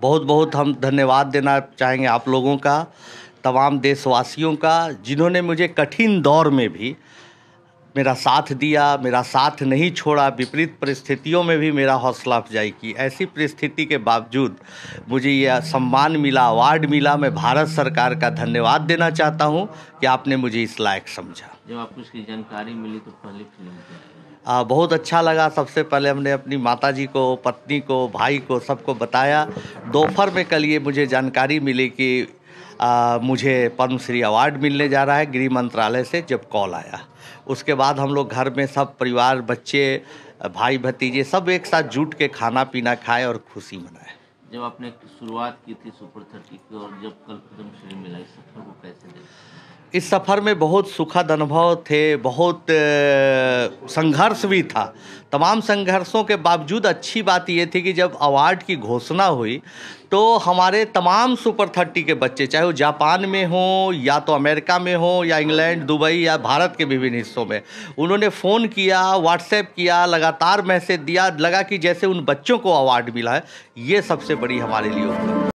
बहुत बहुत हम धन्यवाद देना चाहेंगे आप लोगों का, तमाम देशवासियों का, जिन्होंने मुझे कठिन दौर में भी मेरा साथ दिया, मेरा साथ नहीं छोड़ा, विपरीत परिस्थितियों में भी मेरा हौसला अफजाई की। ऐसी परिस्थिति के बावजूद मुझे यह सम्मान मिला अवार्ड मिला, मैं भारत सरकार का धन्यवाद देना चाहता हूँ कि आपने मुझे इस लायक समझा। जब आपको इसकी जानकारी मिली तो पहली फ़िल्म आ, बहुत अच्छा लगा। सबसे पहले हमने अपनी माता जी को पत्नी को भाई को सबको बताया। दोपहर में कल ये मुझे जानकारी मिली कि आ, मुझे पद्मश्री अवार्ड मिलने जा रहा है गृह मंत्रालय से जब कॉल आया। उसके बाद हम लोग घर में सब परिवार बच्चे भाई भतीजे सब एक साथ जुट के खाना पीना खाए और खुशी मनाए। जब आपने शुरुआत की थी सुपर थर्टी की और जब कल पद्मश्री मिला इस इस सफ़र में बहुत सुखद अनुभव थे, बहुत संघर्ष भी था। तमाम संघर्षों के बावजूद अच्छी बात ये थी कि जब अवार्ड की घोषणा हुई तो हमारे तमाम सुपर थर्टी के बच्चे, चाहे वो जापान में हों, या तो अमेरिका में हों, या इंग्लैंड, दुबई, या भारत के विभिन्न हिस्सों में, उन्होंने फ़ोन किया, व्हाट्सएप किया, लगातार मैसेज दिया, लगा कि जैसे उन बच्चों को अवार्ड मिला है, ये सबसे बड़ी हमारे लिए उपलब्धि